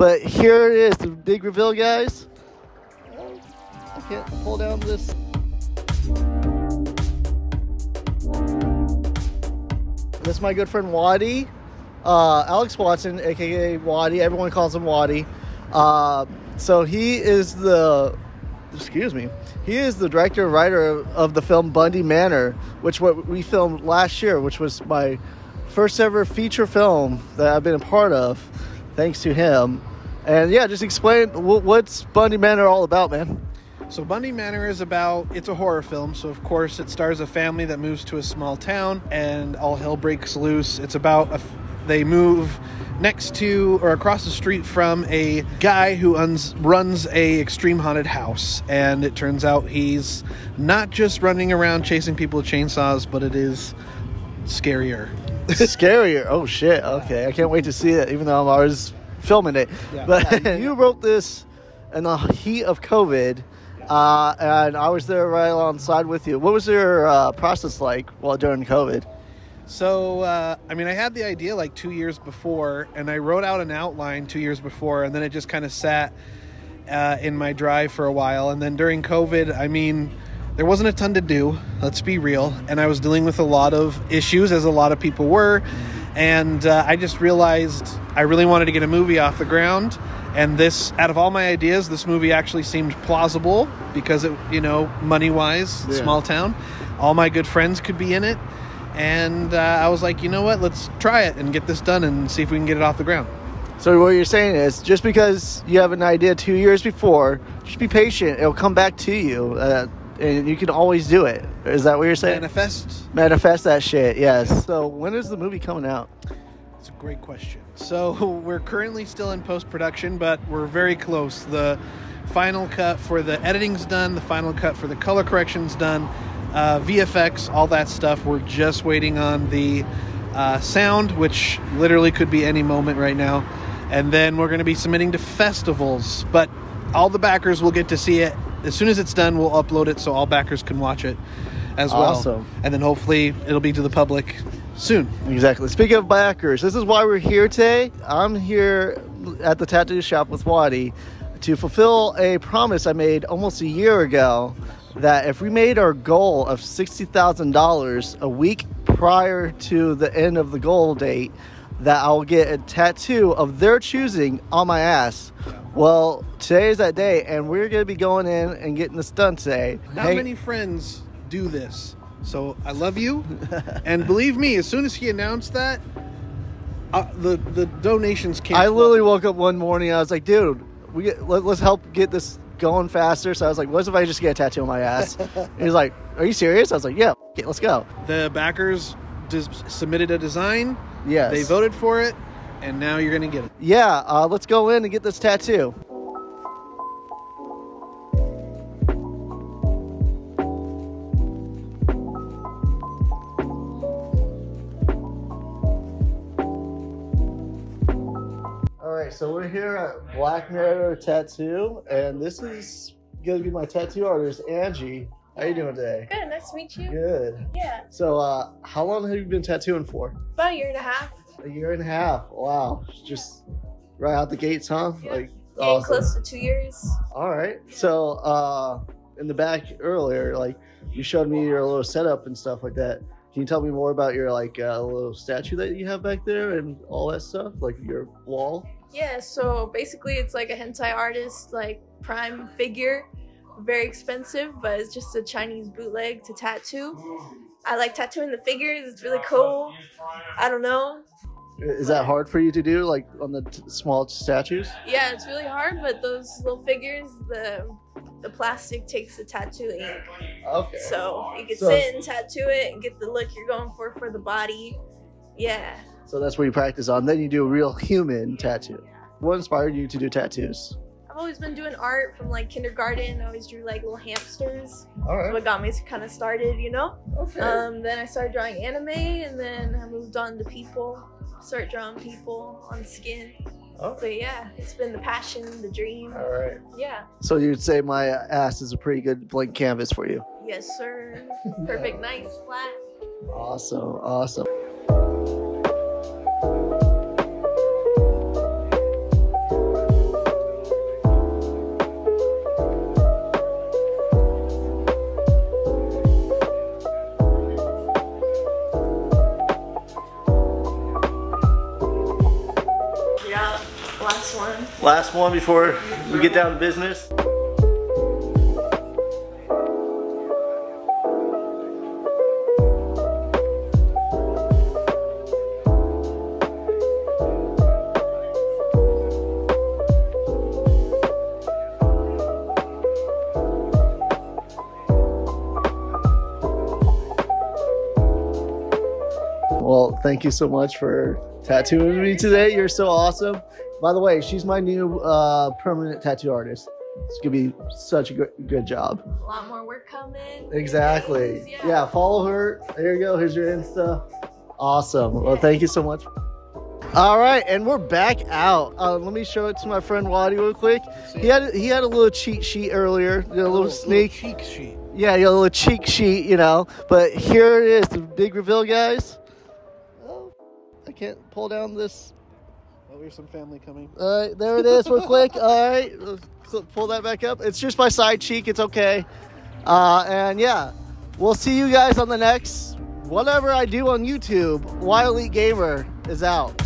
But here it is, the big reveal, guys. I can't pull down this. This is my good friend Watty, uh, Alex Watson, aka Watty. Everyone calls him Watty. Uh, so he is the, excuse me, he is the director and writer of, of the film Bundy Manor, which what we filmed last year, which was my first ever feature film that I've been a part of, thanks to him. And yeah, just explain wh- what's Bundy Manor all about, man. So Bundy Manor is about it's a horror film, so of course it stars a family that moves to a small town and all hell breaks loose. It's about a they move next to or across the street from a guy who uns- runs a extreme haunted house and it turns out he's not just running around chasing people with chainsaws, but it is scarier. Scarier. Oh shit. Okay, I can't wait to see it. Even though I'm always filming it. Yeah. But you wrote this in the heat of COVID, uh, and I was there right alongside with you. What was your uh, process like while during COVID? So, uh, I mean, I had the idea like two years before, and I wrote out an outline two years before, and then it just kind of sat uh, in my drive for a while. And then during COVID, I mean, there wasn't a ton to do, let's be real. And I was dealing with a lot of issues, as a lot of people were. And uh, I just realized I really wanted to get a movie off the ground. And this, out of all my ideas, this movie actually seemed plausible because it, you know, money wise, Yeah. small town. All my good friends could be in it and uh, I was like, you know what? Let's try it and get this done and see if we can get it off the ground. So what you're saying is, just because you have an idea two years before, just be patient. It'll come back to you, uh, and you can always do it. Is that what you're saying? Manifest. Manifest that shit. Yes. So when is the movie coming out? It's a great question. So we're currently still in post production, but we're very close. The final cut for the editing's done. The final cut for the color correction's done. Uh, VFX, all that stuff. We're just waiting on the uh, sound, which literally could be any moment right now. And then we're going to be submitting to festivals. But all the backers will get to see it as soon as it's done. We'll upload it so all backers can watch it as well. Awesome. And then hopefully it'll be to the public soon. Exactly. Speaking of backers, this is why we're here today. I'm here at the tattoo shop with Watty to fulfill a promise I made almost a year ago that if we made our goal of $60,000 a week prior to the end of the goal date, that I'll get a tattoo of their choosing on my ass. Well, today is that day, and we're going to be going in and getting this done today. Not Hey- many friends do this. So I love you. and believe me, as soon as he announced that, uh, the the donations came. I literally woke up one morning. I was like, dude, we get, let, us help get this going faster. So I was like, what if I just get a tattoo on my ass? he was like, are you serious? I was like, yeah, let's go. the backers dis- submitted a design. Yes. They voted for it, and now you're gonna get it. Yeah, uh, let's go in and get this tattoo. All right, so we're here at Black Mirror Tattoo, and this is gonna be my tattoo artist, Angie. How you doing today? Good, nice to meet you. Good. Yeah, So, uh, how long have you been tattooing for? about a year and a half. A year and a half. Wow, just right out the gates, huh? Yeah. Like, Getting awesome. close to two years. All right. So, uh, in the back earlier, like you showed me your little setup and stuff like that. Can you tell me more about your like uh, little statue that you have back there and all that stuff, like your wall? Yeah, so basically it's like a hentai artist, like prime figure. Very expensive, but it's just a Chinese bootleg to tattoo. I like tattooing the figures, it's really cool. I don't know. Is that hard for you to do, like on the t- small statues? Yeah, it's really hard, but those little figures, the the plastic takes the tattoo ink. Okay. So you can So- sit and tattoo it and get the look you're going for for the body. Yeah. So that's where you practice on. Then you do a real human tattoo. What inspired you to do tattoos? I've always been doing art from like kindergarten. I always drew like little hamsters. All That's what got me kind of started, you know. Okay. Um, then I started drawing anime, and then I moved on to people. Start drawing people on skin. okay. So yeah, it's been the passion, the dream. All right. Yeah. So you'd say my ass is a pretty good blank canvas for you. Yes, sir. Perfect, nice, flat. Awesome. Awesome. Last one. Before we get down to business. Well, thank you so much for tattooing me today. You're so awesome. By the way, she's my new uh, permanent tattoo artist. It's gonna be such a good, good job. A lot more work coming. Exactly. Yeah. Yeah, follow her. Here you go. Here's your Insta. Awesome. Well, thank you so much. All right, and we're back out. Uh, let me show it to my friend Watty real quick. He had he had a little cheat sheet earlier, a little, sneak. cheek sheet. Yeah, a little cheek sheet, you know. But here it is, the big reveal, guys. Oh, I can't pull down this. Oh, here's some family coming. All right, there it is, real quick. All right, pull that back up. It's just my side cheek. It's okay. Uh, and yeah, we'll see you guys on the next whatever I do on YouTube. Elite Gamer is out.